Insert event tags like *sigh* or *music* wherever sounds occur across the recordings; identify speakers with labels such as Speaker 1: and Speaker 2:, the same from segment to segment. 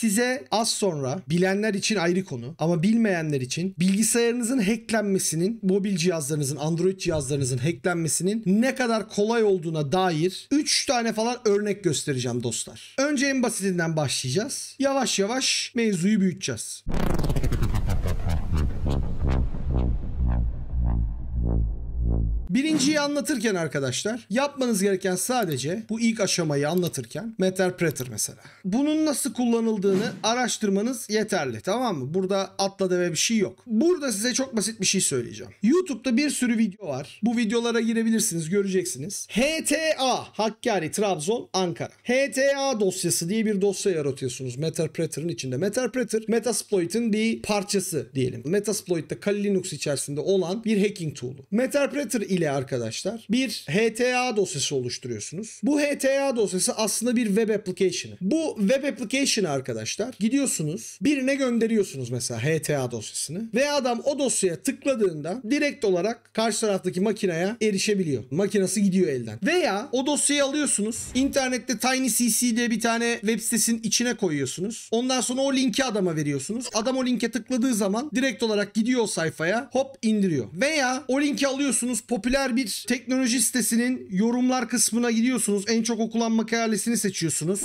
Speaker 1: size az sonra bilenler için ayrı konu ama bilmeyenler için bilgisayarınızın hacklenmesinin, mobil cihazlarınızın, Android cihazlarınızın hacklenmesinin ne kadar kolay olduğuna dair 3 tane falan örnek göstereceğim dostlar. Önce en basitinden başlayacağız. Yavaş yavaş mevzuyu büyüteceğiz. Birinciyi anlatırken arkadaşlar yapmanız gereken sadece bu ilk aşamayı anlatırken Meterpreter mesela. Bunun nasıl kullanıldığını araştırmanız yeterli tamam mı? Burada atla deve bir şey yok. Burada size çok basit bir şey söyleyeceğim. YouTube'da bir sürü video var. Bu videolara girebilirsiniz göreceksiniz. HTA Hakkari Trabzon Ankara. HTA dosyası diye bir dosya yaratıyorsunuz Meterpreter'ın içinde. Meterpreter Metasploit'in bir parçası diyelim. Metasploit de Kali Linux içerisinde olan bir hacking tool'u. Meterpreter ile arkadaşlar bir HTA dosyası oluşturuyorsunuz. Bu HTA dosyası aslında bir web application'ı. Bu web application'ı arkadaşlar gidiyorsunuz birine gönderiyorsunuz mesela HTA dosyasını ve adam o dosyaya tıkladığında direkt olarak karşı taraftaki makineye erişebiliyor. Makinesi gidiyor elden. Veya o dosyayı alıyorsunuz. internette TinyCC diye bir tane web sitesinin içine koyuyorsunuz. Ondan sonra o linki adama veriyorsunuz. Adam o linke tıkladığı zaman direkt olarak gidiyor o sayfaya hop indiriyor. Veya o linki alıyorsunuz popüler bir teknoloji sitesinin yorumlar kısmına gidiyorsunuz. En çok okulan makalesini seçiyorsunuz.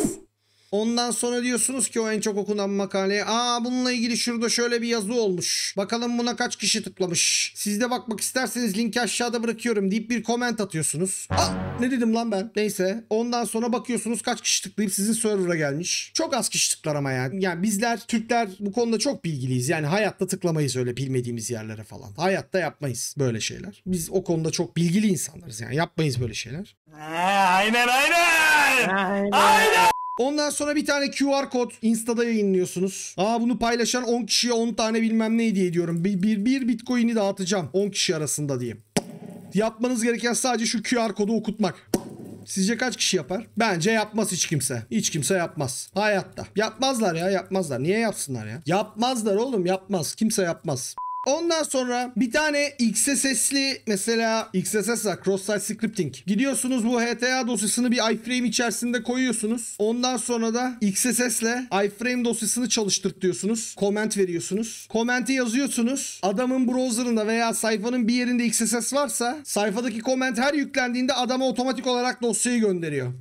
Speaker 1: Ondan sonra diyorsunuz ki o en çok okunan makaleye aa bununla ilgili şurada şöyle bir yazı olmuş. Bakalım buna kaç kişi tıklamış. Siz de bakmak isterseniz linki aşağıda bırakıyorum deyip bir comment atıyorsunuz. Aa ne dedim lan ben? Neyse. Ondan sonra bakıyorsunuz kaç kişi tıklayıp sizin server'a gelmiş. Çok az kişi tıklar ama yani. Yani bizler Türkler bu konuda çok bilgiliyiz. Yani hayatta tıklamayız öyle bilmediğimiz yerlere falan. Hayatta yapmayız böyle şeyler. Biz o konuda çok bilgili insanlarız yani. Yapmayız böyle şeyler.
Speaker 2: Aynen aynen.
Speaker 1: Ondan sonra bir tane QR kod Insta'da yayınlıyorsunuz. Aa bunu paylaşan 10 kişiye 10 tane bilmem ne hediye ediyorum. Bir, bir, bir bitcoin'i dağıtacağım 10 kişi arasında diyeyim. Yapmanız gereken sadece şu QR kodu okutmak. Sizce kaç kişi yapar? Bence yapmaz hiç kimse. Hiç kimse yapmaz. Hayatta. Yapmazlar ya yapmazlar. Niye yapsınlar ya? Yapmazlar oğlum yapmaz. Kimse yapmaz. Ondan sonra bir tane XSS'li mesela XSS var Cross Site Scripting. Gidiyorsunuz bu HTA dosyasını bir iframe içerisinde koyuyorsunuz. Ondan sonra da XSS'le iframe dosyasını çalıştırtıyorsunuz. Comment veriyorsunuz. Comment'i yazıyorsunuz. Adamın browser'ında veya sayfanın bir yerinde XSS varsa sayfadaki comment her yüklendiğinde adama otomatik olarak dosyayı gönderiyor.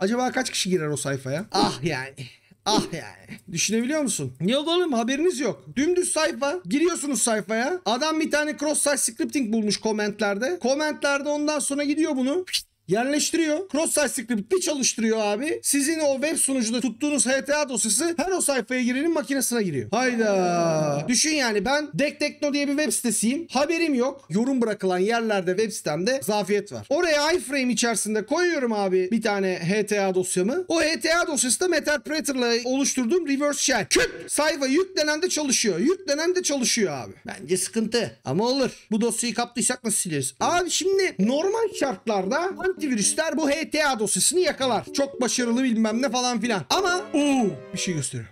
Speaker 1: Acaba kaç kişi girer o sayfaya? Ah yani. Ah *laughs* yani. Düşünebiliyor musun? Yok oğlum haberiniz yok. Dümdüz sayfa. Giriyorsunuz sayfaya. Adam bir tane cross site scripting bulmuş komentlerde. Komentlerde ondan sonra gidiyor bunu yerleştiriyor. Cross site script'i çalıştırıyor abi. Sizin o web sunucuda tuttuğunuz HTA dosyası her o sayfaya girenin makinesine giriyor. Hayda. Düşün yani ben Dektekno diye bir web sitesiyim. Haberim yok. Yorum bırakılan yerlerde web sitemde zafiyet var. Oraya iframe içerisinde koyuyorum abi bir tane HTA dosyamı. O HTA dosyası da Meterpreter'la oluşturduğum reverse shell. Küt! Sayfa yüklenen de çalışıyor. Yüklenen de çalışıyor abi. Bence sıkıntı. Ama olur. Bu dosyayı kaptıysak nasıl sileriz? Abi şimdi normal şartlarda antivirüsler bu HTA dosyasını yakalar. Çok başarılı bilmem ne falan filan. Ama oo, bir şey gösteriyor.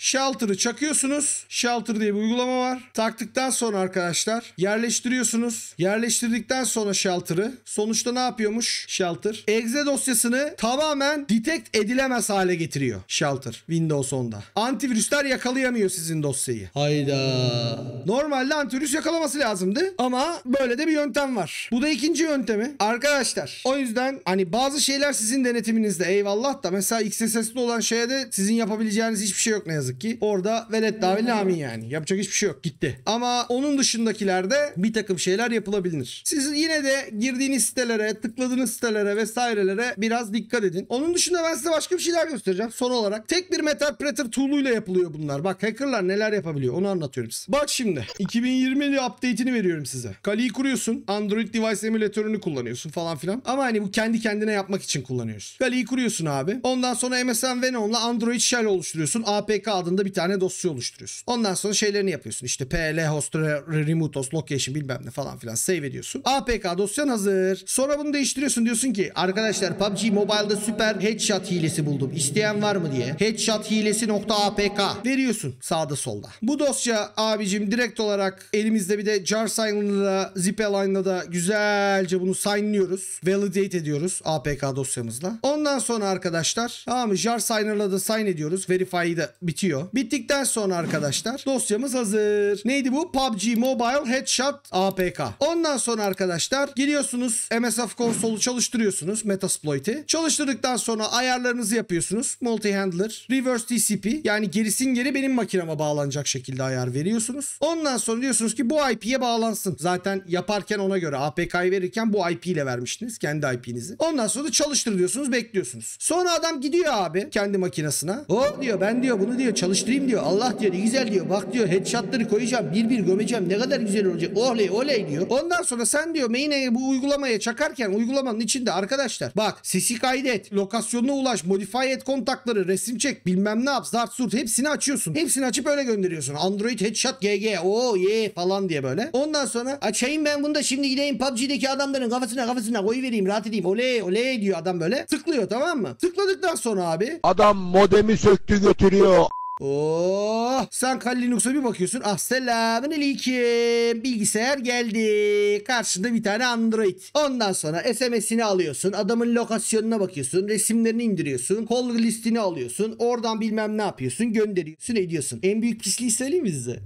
Speaker 1: Shelter'ı çakıyorsunuz. Shelter diye bir uygulama var. Taktıktan sonra arkadaşlar yerleştiriyorsunuz. Yerleştirdikten sonra Shelter'ı sonuçta ne yapıyormuş Shelter? Exe dosyasını tamamen detect edilemez hale getiriyor Shelter Windows 10'da. Antivirüsler yakalayamıyor sizin dosyayı. Hayda. Normalde antivirüs yakalaması lazımdı ama böyle de bir yöntem var. Bu da ikinci yöntemi. Arkadaşlar o yüzden hani bazı şeyler sizin denetiminizde eyvallah da mesela XSS'li olan şeye de sizin yapabileceğiniz hiçbir şey yok ne yazık ki. Orada velet davel amin yani. Yapacak hiçbir şey yok. Gitti. Ama onun dışındakilerde bir takım şeyler yapılabilir. Siz yine de girdiğiniz sitelere, tıkladığınız sitelere vesairelere biraz dikkat edin. Onun dışında ben size başka bir şeyler göstereceğim. Son olarak tek bir Meterpreter tool'uyla yapılıyor bunlar. Bak hackerlar neler yapabiliyor onu anlatıyorum size. Bak şimdi 2020'li update'ini veriyorum size. Kali'yi kuruyorsun. Android device emülatörünü kullanıyorsun falan filan. Ama hani bu kendi kendine yapmak için kullanıyorsun. Kali'yi kuruyorsun abi. Ondan sonra MSN Venom'la Android Shell oluşturuyorsun. APK adında bir tane dosya oluşturuyorsun. Ondan sonra şeylerini yapıyorsun. İşte PL host, re- remote host, location bilmem ne falan filan save ediyorsun. APK dosyan hazır. Sonra bunu değiştiriyorsun. Diyorsun ki arkadaşlar PUBG Mobile'da süper headshot hilesi buldum. İsteyen var mı diye. Headshot hilesi.apk veriyorsun sağda solda. Bu dosya abicim direkt olarak elimizde bir de jar sign'la zip align'la da güzelce bunu signliyoruz. Validate ediyoruz APK dosyamızla. Ondan sonra arkadaşlar tamam mı? Jar signer'la da sign ediyoruz. Verify'ı da bitiyor. Bittikten sonra arkadaşlar dosyamız hazır. Neydi bu? PUBG Mobile Headshot APK. Ondan sonra arkadaşlar giriyorsunuz MSF konsolu çalıştırıyorsunuz Metasploit'i. Çalıştırdıktan sonra ayarlarınızı yapıyorsunuz. Multi-handler, reverse TCP yani gerisin geri benim makineme bağlanacak şekilde ayar veriyorsunuz. Ondan sonra diyorsunuz ki bu IP'ye bağlansın. Zaten yaparken ona göre APK'yı verirken bu IP ile vermiştiniz kendi IP'nizi. Ondan sonra da çalıştır diyorsunuz bekliyorsunuz. Sonra adam gidiyor abi kendi makinesine. O diyor ben diyor bunu diyor çalıştırayım diyor. Allah diyor güzel diyor. Bak diyor headshotları koyacağım bir bir gömeceğim ne kadar güzel olacak. Oley oley diyor. Ondan sonra sen diyor main'e bu uygulamaya çakarken uygulamanın içinde arkadaşlar bak sesi kaydet, lokasyonuna ulaş, modify et kontakları, resim çek, bilmem ne yap, zart surt hepsini açıyorsun. Hepsini açıp öyle gönderiyorsun. Android headshot GG o ye falan diye böyle. Ondan sonra açayım ben bunu da şimdi gideyim PUBG'deki adamların kafasına kafasına koyuvereyim rahat edeyim. Oley oley diyor adam böyle. Tıklıyor tamam mı? Tıkladıktan sonra abi
Speaker 3: Adam modemi söktü götürüyor.
Speaker 1: Oh, sen Kali Linux'a bir bakıyorsun. Ah selamün aleyküm. Bilgisayar geldi. Karşında bir tane Android. Ondan sonra SMS'ini alıyorsun. Adamın lokasyonuna bakıyorsun. Resimlerini indiriyorsun. Call listini alıyorsun. Oradan bilmem ne yapıyorsun. Gönderiyorsun ediyorsun. En büyük pisliği söyleyeyim mi size?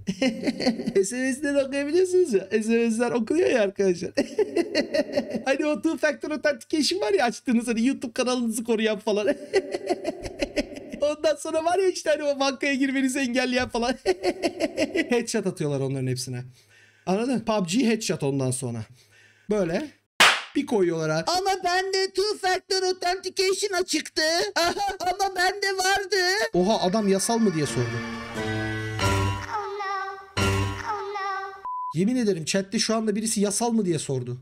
Speaker 1: *laughs* SMS'den okuyabiliyorsunuz ya. SMS'ler okunuyor ya arkadaşlar. *laughs* hani o two factor authentication var ya açtığınız hani YouTube kanalınızı koruyan falan. *laughs* Ondan sonra var ya işte hani o bankaya girmenizi engelleyen falan. *laughs* headshot atıyorlar onların hepsine. Anladın? PUBG headshot ondan sonra. Böyle. Bir koyuyorlar ha.
Speaker 4: Ama bende two factor authentication açıktı. Aha, ama bende vardı.
Speaker 1: Oha adam yasal mı diye sordu.
Speaker 5: Oh. Oh.
Speaker 1: Yemin ederim chatte şu anda birisi yasal mı diye sordu.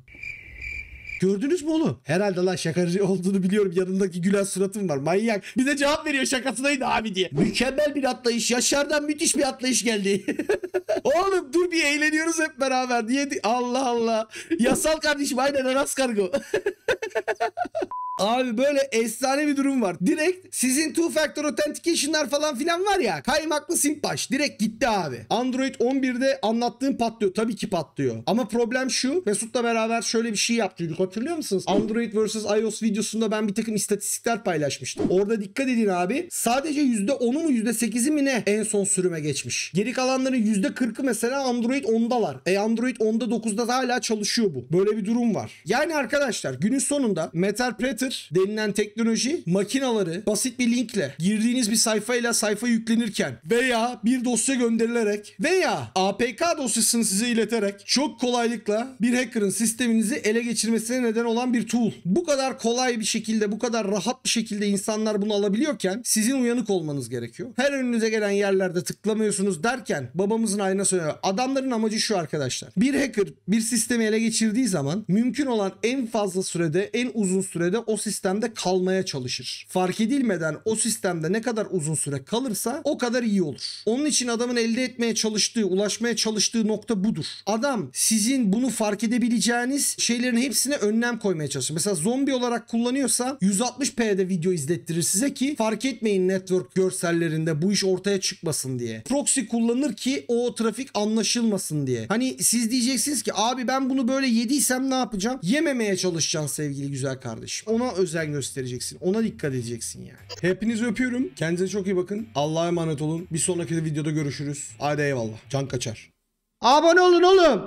Speaker 1: Gördünüz mü oğlum? Herhalde lan şakacı olduğunu biliyorum. Yanındaki gülen suratım var. Manyak. Bir de cevap veriyor şakasındaydı abi diye. Mükemmel bir atlayış. Yaşar'dan müthiş bir atlayış geldi. *laughs* oğlum dur bir eğleniyoruz hep beraber. Diye Allah Allah. Yasal kardeşim aynen Aras Kargo. *laughs* Abi böyle efsane bir durum var. Direkt sizin two factor authentication'lar falan filan var ya. Kaymaklı simp baş. Direkt gitti abi. Android 11'de anlattığım patlıyor. Tabii ki patlıyor. Ama problem şu. Mesut'la beraber şöyle bir şey yaptıydık. Hatırlıyor musunuz? Android vs iOS videosunda ben bir takım istatistikler paylaşmıştım. Orada dikkat edin abi. Sadece %10'u mu %8'i mi ne en son sürüme geçmiş. Geri kalanların %40'ı mesela Android 10'dalar. E Android 10'da 9'da da hala çalışıyor bu. Böyle bir durum var. Yani arkadaşlar günün sonunda Metalpreter denilen teknoloji makinaları basit bir linkle girdiğiniz bir sayfayla sayfa yüklenirken veya bir dosya gönderilerek veya APK dosyasını size ileterek çok kolaylıkla bir hacker'ın sisteminizi ele geçirmesine neden olan bir tool. Bu kadar kolay bir şekilde, bu kadar rahat bir şekilde insanlar bunu alabiliyorken sizin uyanık olmanız gerekiyor. Her önünüze gelen yerlerde tıklamıyorsunuz derken babamızın ayna söylüyor. Adamların amacı şu arkadaşlar. Bir hacker bir sistemi ele geçirdiği zaman mümkün olan en fazla sürede, en uzun sürede o sistemde kalmaya çalışır. Fark edilmeden o sistemde ne kadar uzun süre kalırsa o kadar iyi olur. Onun için adamın elde etmeye çalıştığı, ulaşmaya çalıştığı nokta budur. Adam sizin bunu fark edebileceğiniz şeylerin hepsine önlem koymaya çalışır. Mesela zombi olarak kullanıyorsa 160p'de video izlettirir size ki fark etmeyin network görsellerinde bu iş ortaya çıkmasın diye. Proxy kullanır ki o trafik anlaşılmasın diye. Hani siz diyeceksiniz ki abi ben bunu böyle yediysem ne yapacağım? Yememeye çalışacaksın sevgili güzel kardeşim. Ona özen göstereceksin. Ona dikkat edeceksin yani. Hepinizi öpüyorum. Kendinize çok iyi bakın. Allah'a emanet olun. Bir sonraki videoda görüşürüz. Haydi eyvallah. Can kaçar. Abone olun oğlum.